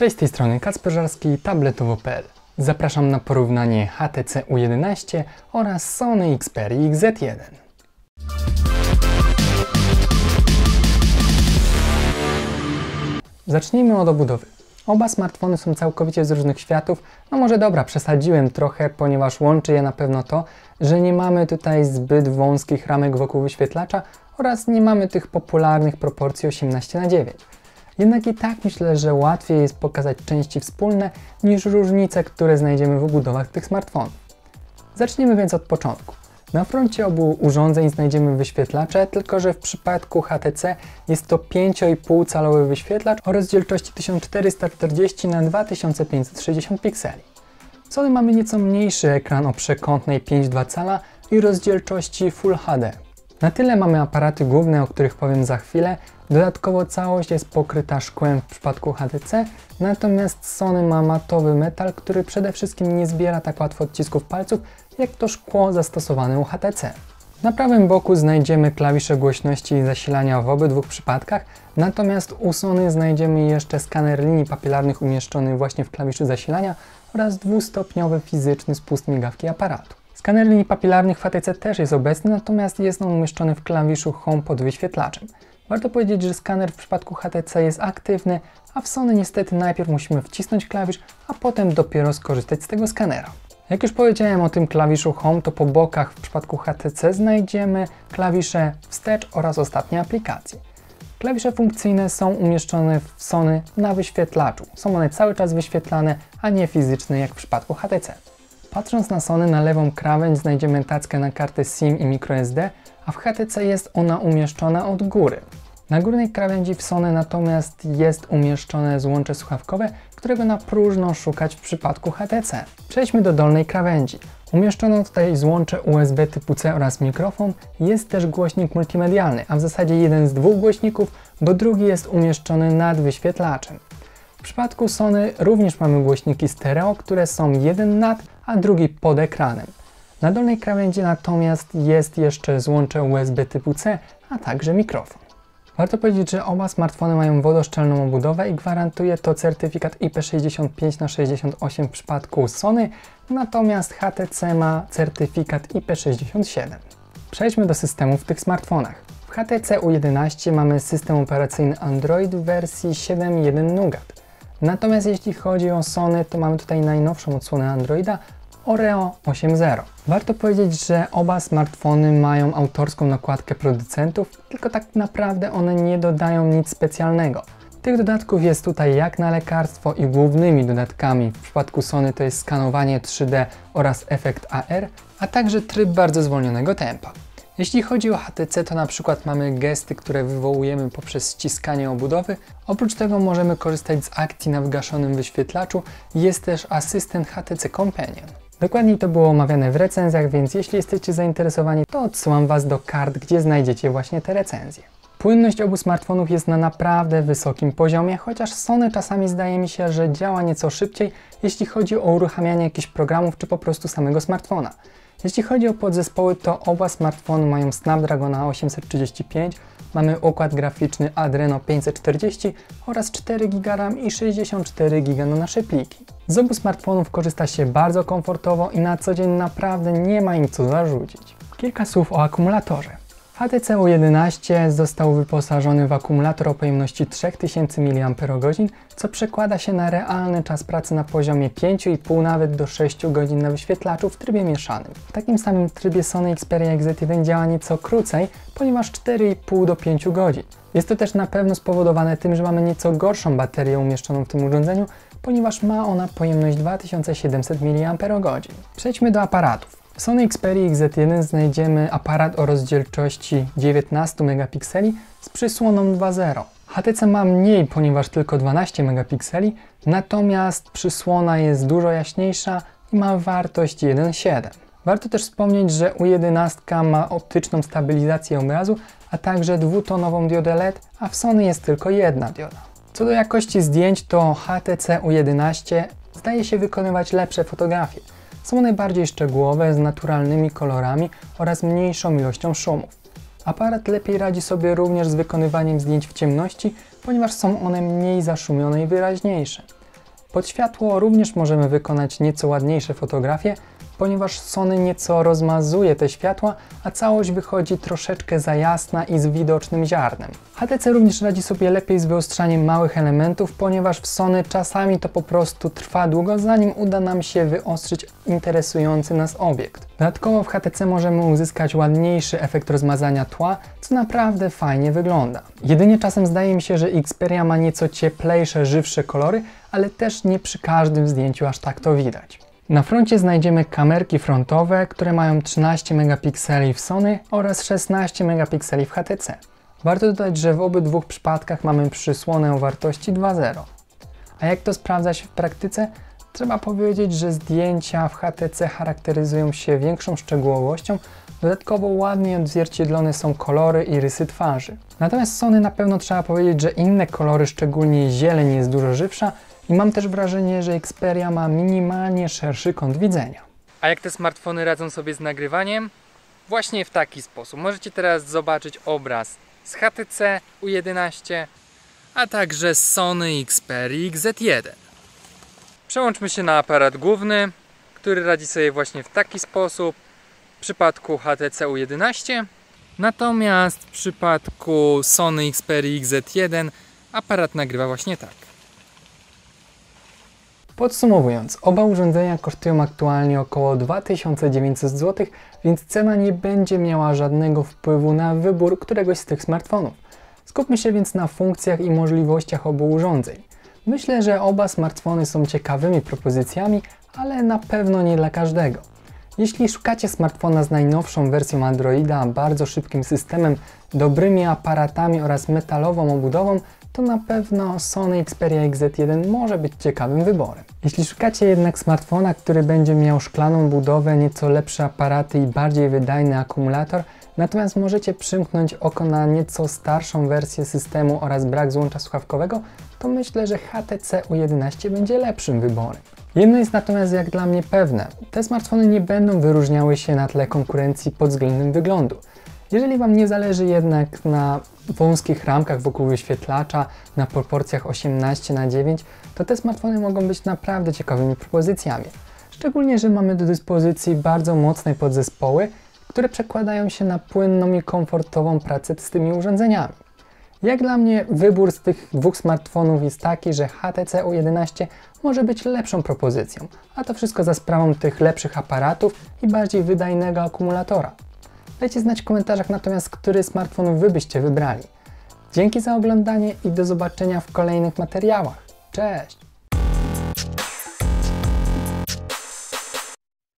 Cześć, z tej strony Kacper Żarski, tabletowo.pl. Zapraszam na porównanie HTC U11 oraz Sony Xperia Z1. Zacznijmy od obudowy. Oba smartfony są całkowicie z różnych światów. No może dobra, przesadziłem trochę, ponieważ łączy je na pewno to, że nie mamy tutaj zbyt wąskich ramek wokół wyświetlacza oraz nie mamy tych popularnych proporcji 18 na 9. Jednak i tak myślę, że łatwiej jest pokazać części wspólne niż różnice, które znajdziemy w obudowach tych smartfonów. Zacznijmy więc od początku. Na froncie obu urządzeń znajdziemy wyświetlacze, tylko że w przypadku HTC jest to 5,5 calowy wyświetlacz o rozdzielczości 1440 na 2560 pikseli. W Sony mamy nieco mniejszy ekran o przekątnej 5,2 cala i rozdzielczości Full HD. Na tyle mamy aparaty główne, o których powiem za chwilę. Dodatkowo całość jest pokryta szkłem w przypadku HTC, natomiast Sony ma matowy metal, który przede wszystkim nie zbiera tak łatwo odcisków palców, jak to szkło zastosowane u HTC. Na prawym boku znajdziemy klawisze głośności i zasilania w obydwu przypadkach, natomiast u Sony znajdziemy jeszcze skaner linii papilarnych umieszczony właśnie w klawiszu zasilania oraz dwustopniowy fizyczny spust migawki aparatu. Skaner linii papilarnych w HTC też jest obecny, natomiast jest on umieszczony w klawiszu Home pod wyświetlaczem. Warto powiedzieć, że skaner w przypadku HTC jest aktywny, a w Sony niestety najpierw musimy wcisnąć klawisz, a potem dopiero skorzystać z tego skanera. Jak już powiedziałem o tym klawiszu Home, to po bokach w przypadku HTC znajdziemy klawisze wstecz oraz ostatnie aplikacje. Klawisze funkcyjne są umieszczone w Sony na wyświetlaczu. Są one cały czas wyświetlane, a nie fizyczne jak w przypadku HTC. Patrząc na Sony na lewą krawędź znajdziemy tackę na kartę SIM i microSD, a w HTC jest ona umieszczona od góry. Na górnej krawędzi w Sony natomiast jest umieszczone złącze słuchawkowe, którego na próżno szukać w przypadku HTC. Przejdźmy do dolnej krawędzi. Umieszczono tutaj złącze USB typu C oraz mikrofon, jest też głośnik multimedialny, a w zasadzie jeden z dwóch głośników, bo drugi jest umieszczony nad wyświetlaczem. W przypadku Sony również mamy głośniki stereo, które są jeden nad, a drugi pod ekranem. Na dolnej krawędzi natomiast jest jeszcze złącze USB typu C, a także mikrofon. Warto powiedzieć, że oba smartfony mają wodoszczelną obudowę i gwarantuje to certyfikat IP65 na 68 w przypadku Sony, natomiast HTC ma certyfikat IP67. Przejdźmy do systemu w tych smartfonach. W HTC U11 mamy system operacyjny Android w wersji 7.1 Nougat. Natomiast jeśli chodzi o Sony, to mamy tutaj najnowszą odsłonę Androida Oreo 8.0. Warto powiedzieć, że oba smartfony mają autorską nakładkę producentów, tylko tak naprawdę one nie dodają nic specjalnego. Tych dodatków jest tutaj jak na lekarstwo i głównymi dodatkami w przypadku Sony to jest skanowanie 3D oraz efekt AR, a także tryb bardzo zwolnionego tempa. Jeśli chodzi o HTC, to na przykład mamy gesty, które wywołujemy poprzez ściskanie obudowy. Oprócz tego możemy korzystać z akcji na wygaszonym wyświetlaczu. Jest też asystent HTC Companion. Dokładniej to było omawiane w recenzjach, więc jeśli jesteście zainteresowani, to odsyłam Was do kart, gdzie znajdziecie właśnie te recenzje. Płynność obu smartfonów jest na naprawdę wysokim poziomie, chociaż Sony czasami zdaje mi się, że działa nieco szybciej, jeśli chodzi o uruchamianie jakichś programów czy po prostu samego smartfona. Jeśli chodzi o podzespoły, to oba smartfony mają Snapdragona 835, mamy układ graficzny Adreno 540 oraz 4 GB RAM i 64 GB na nasze pliki. Z obu smartfonów korzysta się bardzo komfortowo i na co dzień naprawdę nie ma im co zarzucić. Kilka słów o akumulatorze. HTC U11 został wyposażony w akumulator o pojemności 3000 mAh, co przekłada się na realny czas pracy na poziomie 5,5 nawet do 6 godzin na wyświetlaczu w trybie mieszanym. W takim samym trybie Sony Xperia XZ1 działa nieco krócej, ponieważ 4,5 do 5 godzin. Jest to też na pewno spowodowane tym, że mamy nieco gorszą baterię umieszczoną w tym urządzeniu, ponieważ ma ona pojemność 2700 mAh. Przejdźmy do aparatów. W Sony Xperia XZ1 znajdziemy aparat o rozdzielczości 19 megapikseli z przysłoną 2.0. HTC ma mniej, ponieważ tylko 12 megapikseli, natomiast przysłona jest dużo jaśniejsza i ma wartość 1.7. Warto też wspomnieć, że U11 ma optyczną stabilizację obrazu, a także dwutonową diodę LED, a w Sony jest tylko jedna dioda. Co do jakości zdjęć, to HTC U11 zdaje się wykonywać lepsze fotografie. Są najbardziej szczegółowe, z naturalnymi kolorami oraz mniejszą ilością szumów. Aparat lepiej radzi sobie również z wykonywaniem zdjęć w ciemności, ponieważ są one mniej zaszumione i wyraźniejsze. Pod światło również możemy wykonać nieco ładniejsze fotografie, ponieważ Sony nieco rozmazuje te światła, a całość wychodzi troszeczkę za jasna i z widocznym ziarnem. HTC również radzi sobie lepiej z wyostrzaniem małych elementów, ponieważ w Sony czasami to po prostu trwa długo, zanim uda nam się wyostrzyć interesujący nas obiekt. Dodatkowo w HTC możemy uzyskać ładniejszy efekt rozmazania tła, co naprawdę fajnie wygląda. Jedynie czasem zdaje mi się, że Xperia ma nieco cieplejsze, żywsze kolory, ale też nie przy każdym zdjęciu aż tak to widać. Na froncie znajdziemy kamerki frontowe, które mają 13 megapikseli w Sony oraz 16 megapikseli w HTC. Warto dodać, że w obydwu przypadkach mamy przysłonę wartości 2.0. A jak to sprawdza się w praktyce? Trzeba powiedzieć, że zdjęcia w HTC charakteryzują się większą szczegółowością, dodatkowo ładnie odzwierciedlone są kolory i rysy twarzy. Natomiast Sony na pewno trzeba powiedzieć, że inne kolory, szczególnie zieleń jest dużo żywsza i mam też wrażenie, że Xperia ma minimalnie szerszy kąt widzenia. A jak te smartfony radzą sobie z nagrywaniem? Właśnie w taki sposób. Możecie teraz zobaczyć obraz z HTC U11, a także z Sony Xperia Z1. Przełączmy się na aparat główny, który radzi sobie właśnie w taki sposób w przypadku HTC U11. Natomiast w przypadku Sony Xperia Z1 aparat nagrywa właśnie tak. Podsumowując, oba urządzenia kosztują aktualnie około 2900 zł, więc cena nie będzie miała żadnego wpływu na wybór któregoś z tych smartfonów. Skupmy się więc na funkcjach i możliwościach obu urządzeń. Myślę, że oba smartfony są ciekawymi propozycjami, ale na pewno nie dla każdego. Jeśli szukacie smartfona z najnowszą wersją Androida, bardzo szybkim systemem, dobrymi aparatami oraz metalową obudową, to na pewno Sony Xperia XZ1 może być ciekawym wyborem. Jeśli szukacie jednak smartfona, który będzie miał szklaną budowę, nieco lepsze aparaty i bardziej wydajny akumulator, natomiast możecie przymknąć oko na nieco starszą wersję systemu oraz brak złącza słuchawkowego, to myślę, że HTC U11 będzie lepszym wyborem. Jedno jest natomiast jak dla mnie pewne, te smartfony nie będą wyróżniały się na tle konkurencji pod względem wyglądu. Jeżeli Wam nie zależy jednak na wąskich ramkach wokół wyświetlacza, na proporcjach 18 na 9, to te smartfony mogą być naprawdę ciekawymi propozycjami. Szczególnie, że mamy do dyspozycji bardzo mocne podzespoły, które przekładają się na płynną i komfortową pracę z tymi urządzeniami. Jak dla mnie wybór z tych dwóch smartfonów jest taki, że HTC U11 może być lepszą propozycją, a to wszystko za sprawą tych lepszych aparatów i bardziej wydajnego akumulatora. Dajcie znać w komentarzach natomiast, który smartfon Wy byście wybrali. Dzięki za oglądanie i do zobaczenia w kolejnych materiałach. Cześć!